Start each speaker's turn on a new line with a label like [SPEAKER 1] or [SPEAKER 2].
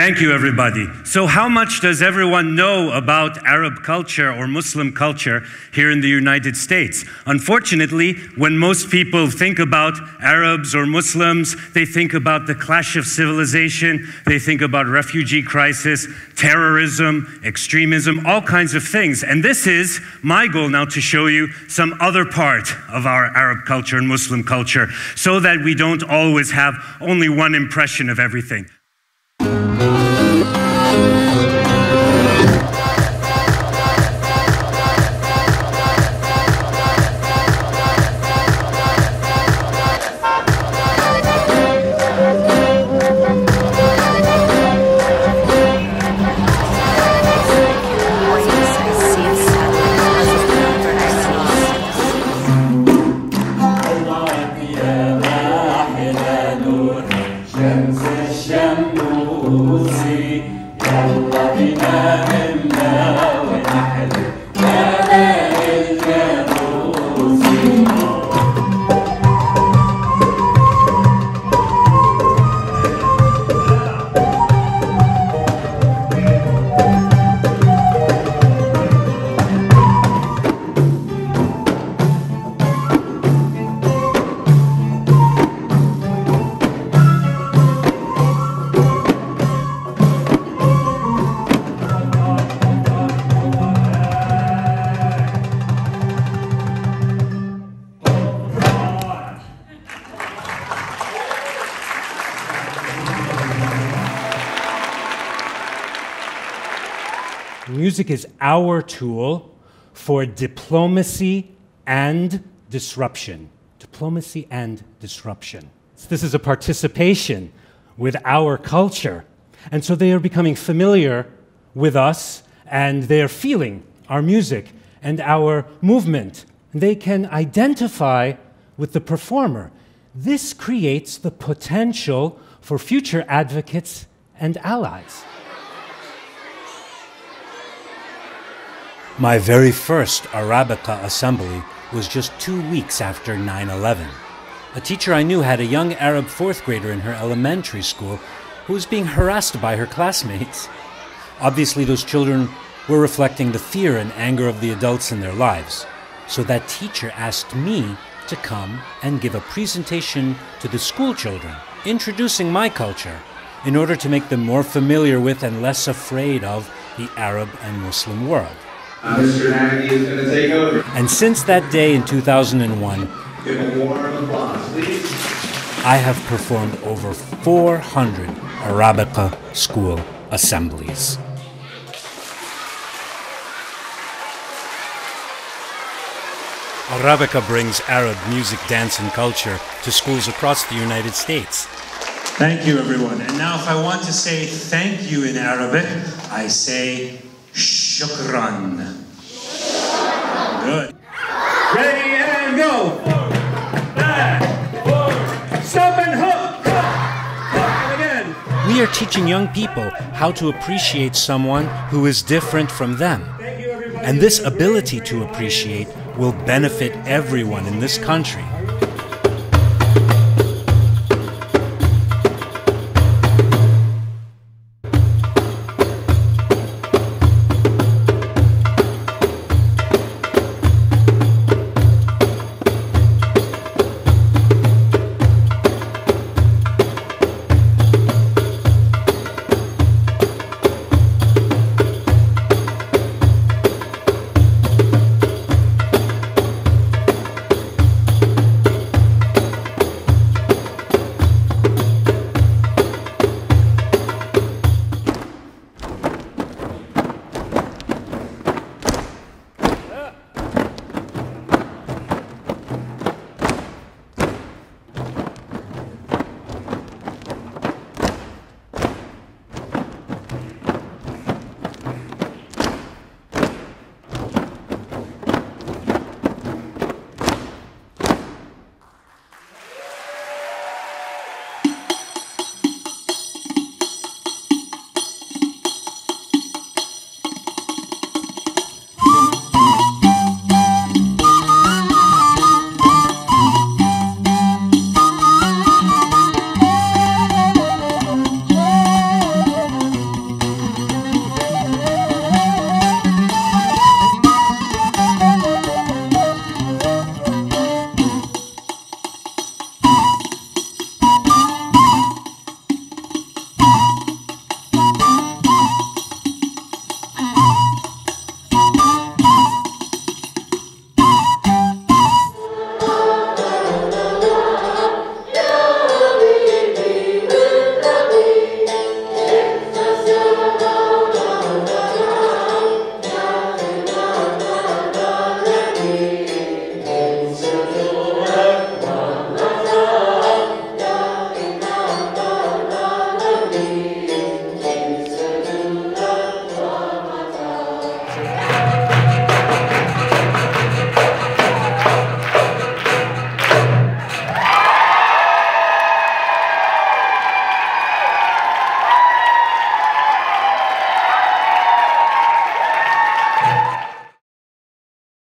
[SPEAKER 1] Thank you, everybody. So, how much does everyone know about Arab culture or Muslim culture here in the United States? Unfortunately, when most people think about Arabs or Muslims, they think about the clash of civilization, they think about refugee crisis, terrorism, extremism, all kinds of things. And this is my goal now to show you some other part of our Arab culture and Muslim culture so that we don't always have only one impression of everything.
[SPEAKER 2] Music is our tool for diplomacy and disruption. Diplomacy and disruption. This is a participation with our culture. And so they are becoming familiar with us and they are feeling our music and our movement. They can identify with the performer. This creates the potential for future advocates and allies. My very first Arabica assembly was just two weeks after 9 11. A teacher I knew had a young Arab fourth grader in her elementary school who was being harassed by her classmates. Obviously, those children were reflecting the fear and anger of the adults in their lives. So that teacher asked me to come and give a presentation to the school children, introducing my culture, in order to make them more familiar with and less afraid of the Arab and Muslim world.
[SPEAKER 3] Uh, Mr. Nagi is going to take over.
[SPEAKER 2] And since that day in 2001,
[SPEAKER 3] Give a warm applause.
[SPEAKER 2] I have performed over 400 Arabica school assemblies. Arabica brings Arab music, dance, and culture to schools across the United States.
[SPEAKER 4] Thank you, everyone. And now, if I want to say thank you in Arabic, I say shukran. Good. Ready and go. Back, forward, stop and hook. And again.
[SPEAKER 2] We are teaching young people how to appreciate someone who is different from them.
[SPEAKER 4] You.
[SPEAKER 2] And this ability to appreciate will benefit everyone in this country